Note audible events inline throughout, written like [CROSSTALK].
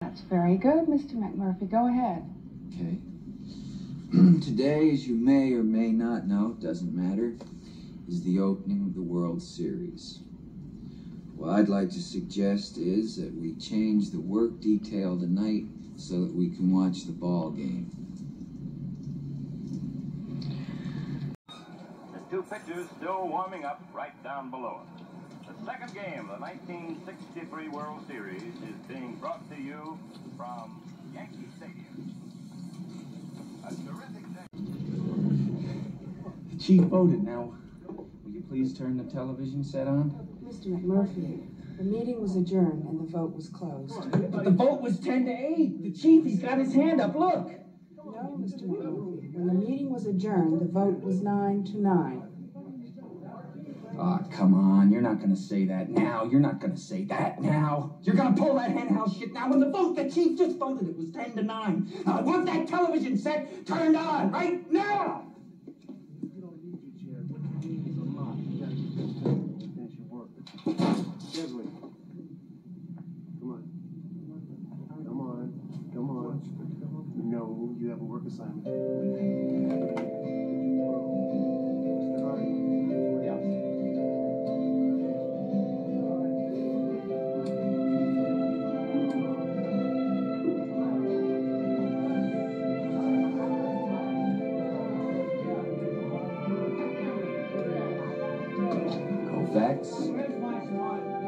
That's very good, Mr. McMurphy. Go ahead. Okay. [CLEARS THROAT] Today, as you may or may not know, doesn't matter, is the opening of the World Series. What I'd like to suggest is that we change the work detail tonight so that we can watch the ball game. The two pitchers still warming up right down below us. The second game of the 1963 World Series is being brought to you from Yankee Stadium. A terrific day. The chief voted. Now, will you please turn the television set on? Mr. McMurphy, the meeting was adjourned and the vote was closed. But the vote was 10 to 8. The chief, he's got his hand up. Look. No, Mr. McMurphy. When the meeting was adjourned, the vote was nine to nine. Oh, come on. You're not going to say that now. You're not going to say that now. You're going to pull that henhouse shit now. When the vote, the chief just voted, it was 10 to 9. I want that television set turned on right now. Look at all you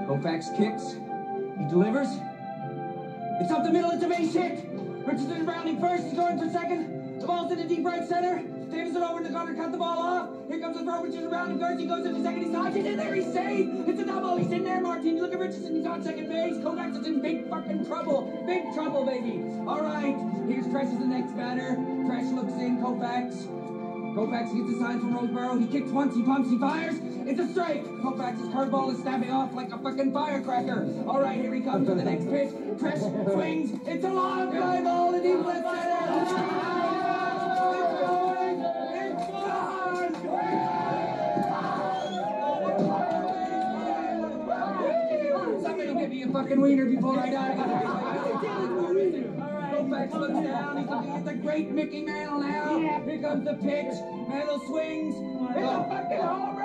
Koufax kicks. He delivers. It's up the middle. It's a base hit. Richardson rounding first. He's going for second. The ball's in the deep right center. Davison over in the corner. Cut the ball off. Here comes the throw. Richardson rounding first. He goes into second. He's dodging in there. He's safe. It's a double. He's in there, Martin. Look at Richardson. He's on second base. Koufax is in big fucking trouble. Big trouble, baby. All right. Here's Tresh as the next batter. Tresh looks in. Koufax. Koufax gets a sign from Roseboro. He kicks once, he pumps, he fires. It's a strike. Koufax's curveball is snapping off like a fucking firecracker. All right, here he comes for the next pitch. Tresh swings. It's a long fly ball to deep left center. fucking wiener before I die. Koufax looks down, he's looking at the great Mickey Mantle now. Here comes the pitch, Mantle swings. It's a fucking home